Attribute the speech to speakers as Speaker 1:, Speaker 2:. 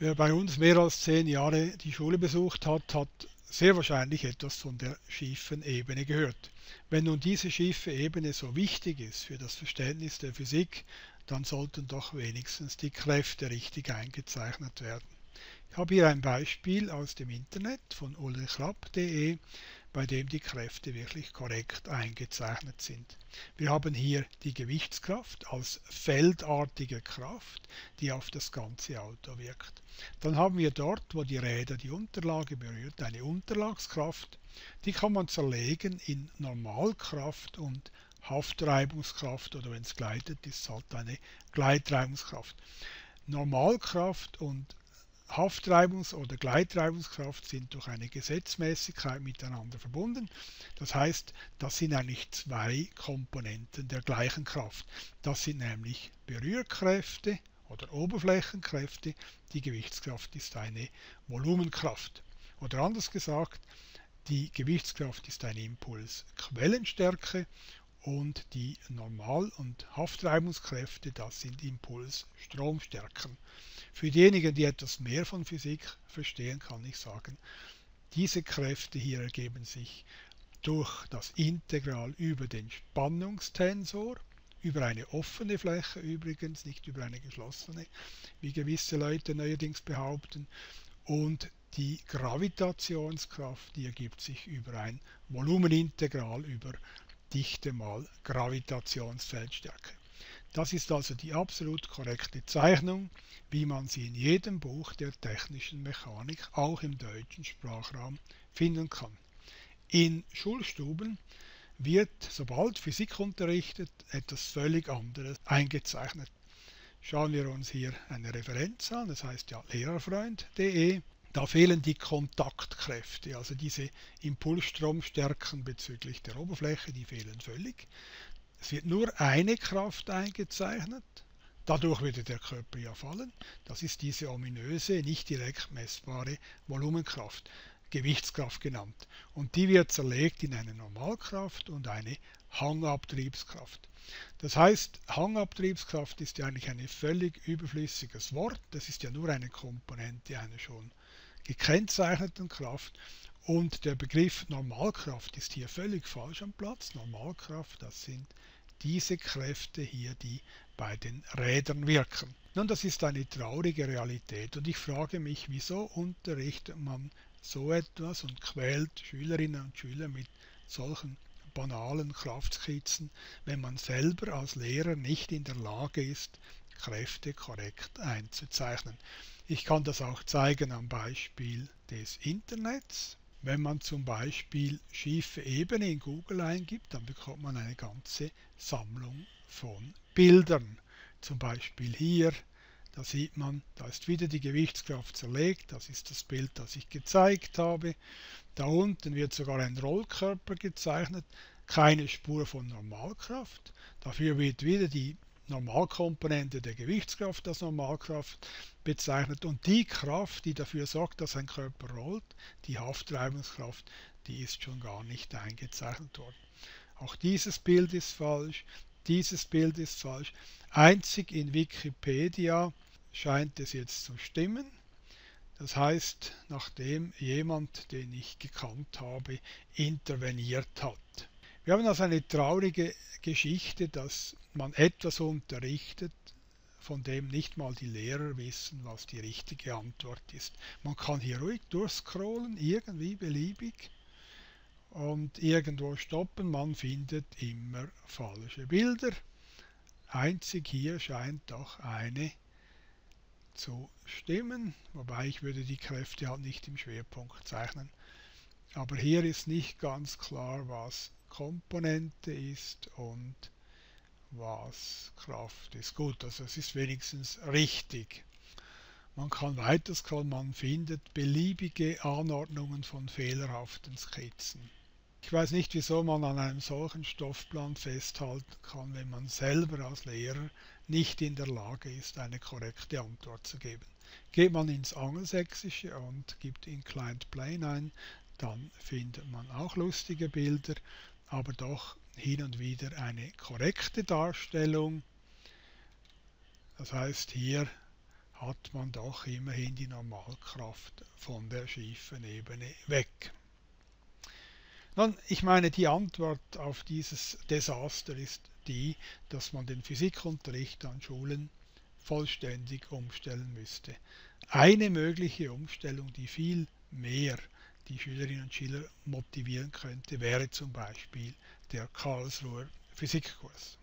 Speaker 1: Wer bei uns mehr als zehn Jahre die Schule besucht hat, hat sehr wahrscheinlich etwas von der schiefen Ebene gehört. Wenn nun diese schiefe Ebene so wichtig ist für das Verständnis der Physik, dann sollten doch wenigstens die Kräfte richtig eingezeichnet werden. Ich habe hier ein Beispiel aus dem Internet von ulrichrapp.de bei dem die Kräfte wirklich korrekt eingezeichnet sind. Wir haben hier die Gewichtskraft als feldartige Kraft, die auf das ganze Auto wirkt. Dann haben wir dort, wo die Räder die Unterlage berührt, eine Unterlagskraft. Die kann man zerlegen in Normalkraft und Haftreibungskraft oder wenn es gleitet, ist es halt eine Gleitreibungskraft. Normalkraft und Haftreibungs- oder Gleittreibungskraft sind durch eine Gesetzmäßigkeit miteinander verbunden. Das heißt, das sind eigentlich zwei Komponenten der gleichen Kraft. Das sind nämlich Berührkräfte oder Oberflächenkräfte. Die Gewichtskraft ist eine Volumenkraft. Oder anders gesagt, die Gewichtskraft ist eine Impulsquellenstärke und die Normal- und Haftreibungskräfte, das sind Impulsstromstärken. Für diejenigen, die etwas mehr von Physik verstehen, kann ich sagen, diese Kräfte hier ergeben sich durch das Integral über den Spannungstensor, über eine offene Fläche übrigens, nicht über eine geschlossene, wie gewisse Leute neuerdings behaupten, und die Gravitationskraft, die ergibt sich über ein Volumenintegral über Dichte mal Gravitationsfeldstärke. Das ist also die absolut korrekte Zeichnung, wie man sie in jedem Buch der technischen Mechanik, auch im deutschen Sprachraum, finden kann. In Schulstuben wird, sobald Physik unterrichtet, etwas völlig anderes eingezeichnet. Schauen wir uns hier eine Referenz an, das heißt ja lehrerfreund.de. Da fehlen die Kontaktkräfte, also diese Impulsstromstärken bezüglich der Oberfläche, die fehlen völlig. Es wird nur eine Kraft eingezeichnet, dadurch würde der Körper ja fallen. Das ist diese ominöse, nicht direkt messbare Volumenkraft, Gewichtskraft genannt. Und die wird zerlegt in eine Normalkraft und eine Hangabtriebskraft. Das heißt, Hangabtriebskraft ist ja eigentlich ein völlig überflüssiges Wort. Das ist ja nur eine Komponente einer schon gekennzeichneten Kraft. Und der Begriff Normalkraft ist hier völlig falsch am Platz. Normalkraft, das sind diese Kräfte hier, die bei den Rädern wirken. Nun, das ist eine traurige Realität und ich frage mich, wieso unterrichtet man so etwas und quält Schülerinnen und Schüler mit solchen banalen Kraftskizzen, wenn man selber als Lehrer nicht in der Lage ist, Kräfte korrekt einzuzeichnen. Ich kann das auch zeigen am Beispiel des Internets. Wenn man zum Beispiel schiefe Ebene in Google eingibt, dann bekommt man eine ganze Sammlung von Bildern. Zum Beispiel hier, da sieht man, da ist wieder die Gewichtskraft zerlegt, das ist das Bild, das ich gezeigt habe. Da unten wird sogar ein Rollkörper gezeichnet, keine Spur von Normalkraft. Dafür wird wieder die Normalkomponente der Gewichtskraft als Normalkraft bezeichnet und die Kraft, die dafür sorgt, dass ein Körper rollt, die Haftreibungskraft, die ist schon gar nicht eingezeichnet worden. Auch dieses Bild ist falsch, dieses Bild ist falsch. Einzig in Wikipedia scheint es jetzt zu stimmen. Das heißt, nachdem jemand, den ich gekannt habe, interveniert hat. Wir haben also eine traurige Geschichte, dass man etwas unterrichtet, von dem nicht mal die Lehrer wissen, was die richtige Antwort ist. Man kann hier ruhig durchscrollen, irgendwie beliebig und irgendwo stoppen. Man findet immer falsche Bilder. Einzig hier scheint doch eine zu stimmen, wobei ich würde die Kräfte halt nicht im Schwerpunkt zeichnen. Aber hier ist nicht ganz klar, was Komponente ist und was Kraft ist. Gut, also es ist wenigstens richtig. Man kann weiter scrollen, man findet beliebige Anordnungen von fehlerhaften Skizzen. Ich weiß nicht, wieso man an einem solchen Stoffplan festhalten kann, wenn man selber als Lehrer nicht in der Lage ist, eine korrekte Antwort zu geben. Geht man ins Angelsächsische und gibt Inclined Plane ein, dann findet man auch lustige Bilder aber doch hin und wieder eine korrekte Darstellung. Das heißt, hier hat man doch immerhin die Normalkraft von der schiefen Ebene weg. Nun, ich meine, die Antwort auf dieses Desaster ist die, dass man den Physikunterricht an Schulen vollständig umstellen müsste. Eine mögliche Umstellung, die viel mehr die Schülerinnen und Schüler motivieren könnte, wäre zum Beispiel der Karlsruher Physikkurs.